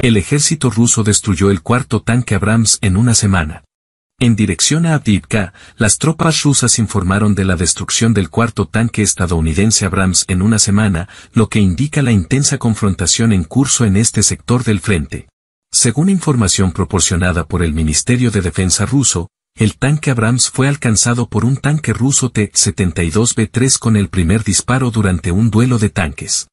El ejército ruso destruyó el cuarto tanque Abrams en una semana. En dirección a Avdiivka, las tropas rusas informaron de la destrucción del cuarto tanque estadounidense Abrams en una semana, lo que indica la intensa confrontación en curso en este sector del frente. Según información proporcionada por el Ministerio de Defensa ruso, el tanque Abrams fue alcanzado por un tanque ruso T-72B3 con el primer disparo durante un duelo de tanques.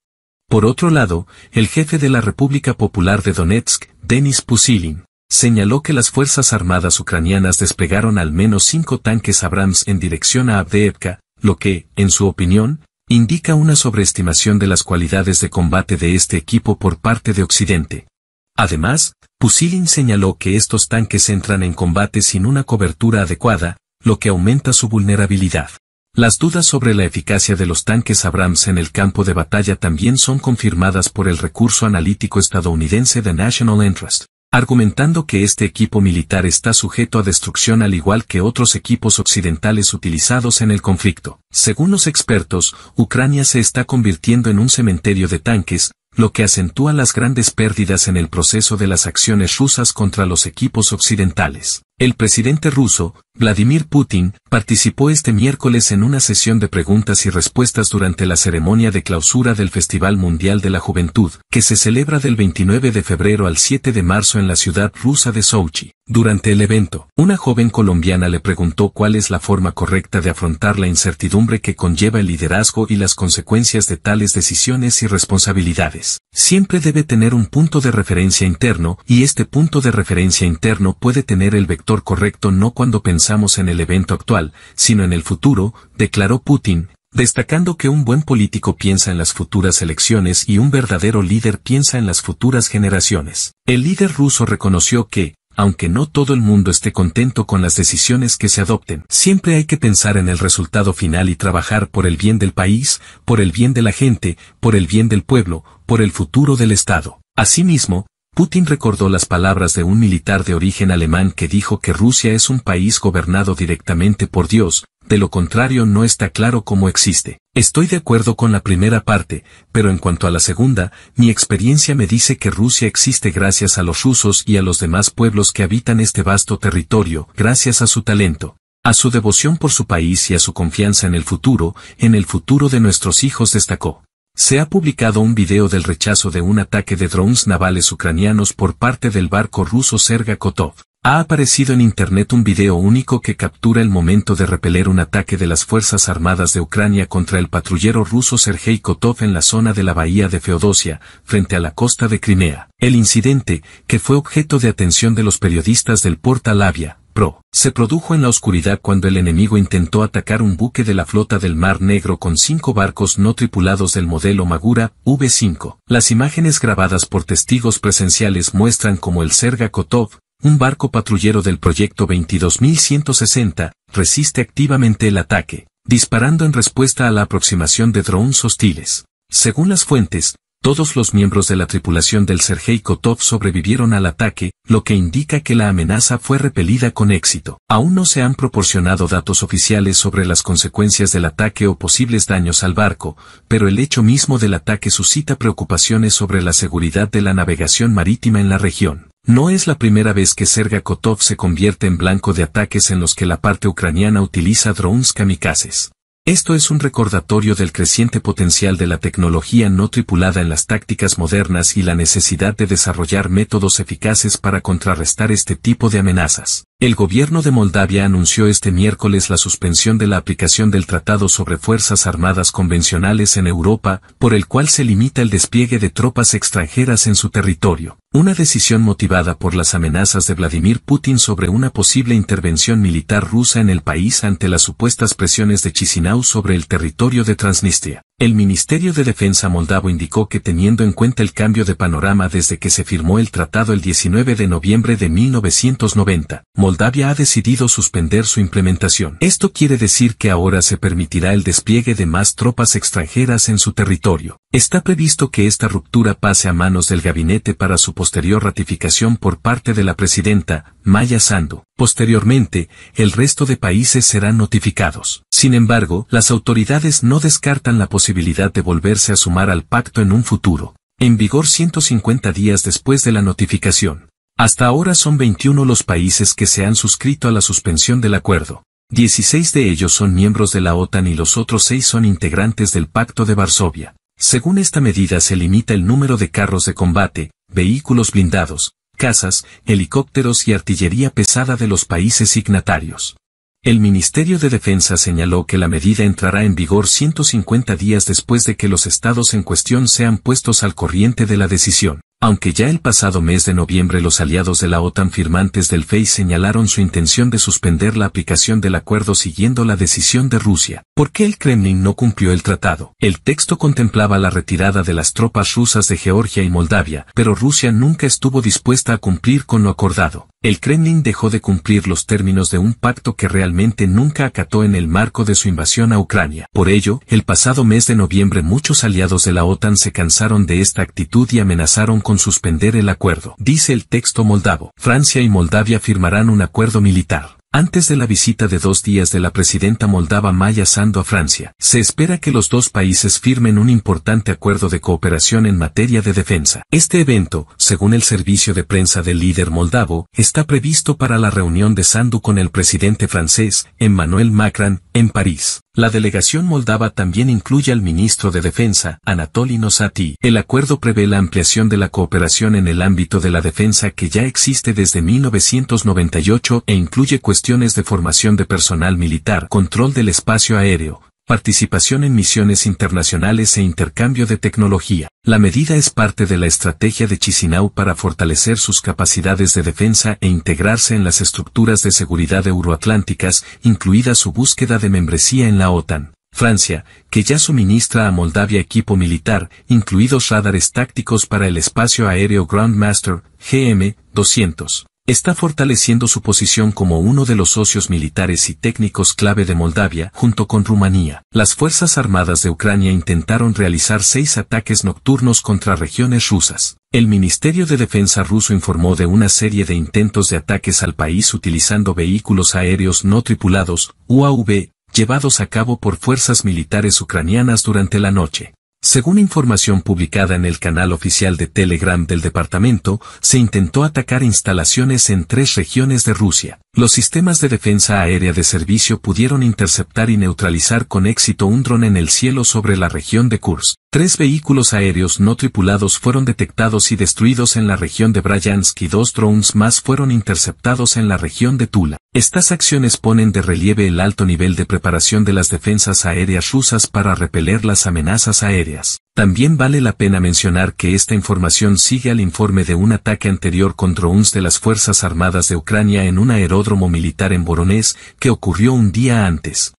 Por otro lado, el jefe de la República Popular de Donetsk, Denis Pusilin, señaló que las Fuerzas Armadas ucranianas desplegaron al menos cinco tanques Abrams en dirección a Avdeevka, lo que, en su opinión, indica una sobreestimación de las cualidades de combate de este equipo por parte de Occidente. Además, Pusilin señaló que estos tanques entran en combate sin una cobertura adecuada, lo que aumenta su vulnerabilidad. Las dudas sobre la eficacia de los tanques Abrams en el campo de batalla también son confirmadas por el recurso analítico estadounidense de National Interest, argumentando que este equipo militar está sujeto a destrucción al igual que otros equipos occidentales utilizados en el conflicto. Según los expertos, Ucrania se está convirtiendo en un cementerio de tanques, lo que acentúa las grandes pérdidas en el proceso de las acciones rusas contra los equipos occidentales. El presidente ruso, Vladimir Putin, participó este miércoles en una sesión de preguntas y respuestas durante la ceremonia de clausura del Festival Mundial de la Juventud, que se celebra del 29 de febrero al 7 de marzo en la ciudad rusa de Sochi. Durante el evento, una joven colombiana le preguntó cuál es la forma correcta de afrontar la incertidumbre que conlleva el liderazgo y las consecuencias de tales decisiones y responsabilidades. Siempre debe tener un punto de referencia interno, y este punto de referencia interno puede tener el vector correcto no cuando pensamos en el evento actual, sino en el futuro, declaró Putin, destacando que un buen político piensa en las futuras elecciones y un verdadero líder piensa en las futuras generaciones. El líder ruso reconoció que, aunque no todo el mundo esté contento con las decisiones que se adopten, siempre hay que pensar en el resultado final y trabajar por el bien del país, por el bien de la gente, por el bien del pueblo, por el futuro del Estado. Asimismo, Putin recordó las palabras de un militar de origen alemán que dijo que Rusia es un país gobernado directamente por Dios, de lo contrario no está claro cómo existe. Estoy de acuerdo con la primera parte, pero en cuanto a la segunda, mi experiencia me dice que Rusia existe gracias a los rusos y a los demás pueblos que habitan este vasto territorio, gracias a su talento, a su devoción por su país y a su confianza en el futuro, en el futuro de nuestros hijos destacó. Se ha publicado un video del rechazo de un ataque de drones navales ucranianos por parte del barco ruso Serga Kotov. Ha aparecido en Internet un video único que captura el momento de repeler un ataque de las Fuerzas Armadas de Ucrania contra el patrullero ruso Sergei Kotov en la zona de la bahía de Feodosia, frente a la costa de Crimea. El incidente, que fue objeto de atención de los periodistas del Portal Avia, Pro, se produjo en la oscuridad cuando el enemigo intentó atacar un buque de la flota del Mar Negro con cinco barcos no tripulados del modelo Magura V5. Las imágenes grabadas por testigos presenciales muestran como el Serga Kotov, un barco patrullero del proyecto 22160, resiste activamente el ataque, disparando en respuesta a la aproximación de drones hostiles. Según las fuentes, todos los miembros de la tripulación del Sergei Kotov sobrevivieron al ataque, lo que indica que la amenaza fue repelida con éxito. Aún no se han proporcionado datos oficiales sobre las consecuencias del ataque o posibles daños al barco, pero el hecho mismo del ataque suscita preocupaciones sobre la seguridad de la navegación marítima en la región. No es la primera vez que Serga Kotov se convierte en blanco de ataques en los que la parte ucraniana utiliza drones kamikazes. Esto es un recordatorio del creciente potencial de la tecnología no tripulada en las tácticas modernas y la necesidad de desarrollar métodos eficaces para contrarrestar este tipo de amenazas. El gobierno de Moldavia anunció este miércoles la suspensión de la aplicación del Tratado sobre Fuerzas Armadas Convencionales en Europa, por el cual se limita el despliegue de tropas extranjeras en su territorio. Una decisión motivada por las amenazas de Vladimir Putin sobre una posible intervención militar rusa en el país ante las supuestas presiones de Chisinau sobre el territorio de Transnistria. El Ministerio de Defensa moldavo indicó que teniendo en cuenta el cambio de panorama desde que se firmó el tratado el 19 de noviembre de 1990, Moldavia ha decidido suspender su implementación. Esto quiere decir que ahora se permitirá el despliegue de más tropas extranjeras en su territorio. Está previsto que esta ruptura pase a manos del gabinete para su posterior ratificación por parte de la presidenta, Maya Sandu. Posteriormente, el resto de países serán notificados. Sin embargo, las autoridades no descartan la posibilidad de volverse a sumar al pacto en un futuro. en vigor 150 días después de la notificación. Hasta ahora son 21 los países que se han suscrito a la suspensión del acuerdo. 16 de ellos son miembros de la OTAN y los otros 6 son integrantes del Pacto de Varsovia. Según esta medida se limita el número de carros de combate, vehículos blindados, casas, helicópteros y artillería pesada de los países signatarios. El Ministerio de Defensa señaló que la medida entrará en vigor 150 días después de que los estados en cuestión sean puestos al corriente de la decisión. Aunque ya el pasado mes de noviembre los aliados de la OTAN firmantes del FEI señalaron su intención de suspender la aplicación del acuerdo siguiendo la decisión de Rusia, ¿por qué el Kremlin no cumplió el tratado? El texto contemplaba la retirada de las tropas rusas de Georgia y Moldavia, pero Rusia nunca estuvo dispuesta a cumplir con lo acordado. El Kremlin dejó de cumplir los términos de un pacto que realmente nunca acató en el marco de su invasión a Ucrania. Por ello, el pasado mes de noviembre muchos aliados de la OTAN se cansaron de esta actitud y amenazaron con suspender el acuerdo. Dice el texto moldavo. Francia y Moldavia firmarán un acuerdo militar. Antes de la visita de dos días de la presidenta moldava Maya Sandu a Francia, se espera que los dos países firmen un importante acuerdo de cooperación en materia de defensa. Este evento, según el servicio de prensa del líder moldavo, está previsto para la reunión de Sandu con el presidente francés, Emmanuel Macron, en París. La delegación moldava también incluye al ministro de Defensa, Anatoly Nosati. El acuerdo prevé la ampliación de la cooperación en el ámbito de la defensa que ya existe desde 1998 e incluye cuestiones de formación de personal militar, control del espacio aéreo, participación en misiones internacionales e intercambio de tecnología. La medida es parte de la estrategia de Chisinau para fortalecer sus capacidades de defensa e integrarse en las estructuras de seguridad euroatlánticas, incluida su búsqueda de membresía en la OTAN. Francia, que ya suministra a Moldavia equipo militar, incluidos radares tácticos para el espacio aéreo Groundmaster, GM-200 está fortaleciendo su posición como uno de los socios militares y técnicos clave de Moldavia junto con Rumanía. Las Fuerzas Armadas de Ucrania intentaron realizar seis ataques nocturnos contra regiones rusas. El Ministerio de Defensa ruso informó de una serie de intentos de ataques al país utilizando vehículos aéreos no tripulados, UAV, llevados a cabo por fuerzas militares ucranianas durante la noche. Según información publicada en el canal oficial de Telegram del departamento, se intentó atacar instalaciones en tres regiones de Rusia. Los sistemas de defensa aérea de servicio pudieron interceptar y neutralizar con éxito un dron en el cielo sobre la región de Kursk. Tres vehículos aéreos no tripulados fueron detectados y destruidos en la región de Bryansk y dos drones más fueron interceptados en la región de Tula. Estas acciones ponen de relieve el alto nivel de preparación de las defensas aéreas rusas para repeler las amenazas aéreas. También vale la pena mencionar que esta información sigue al informe de un ataque anterior con drones de las Fuerzas Armadas de Ucrania en un aeródromo militar en Voronezh que ocurrió un día antes.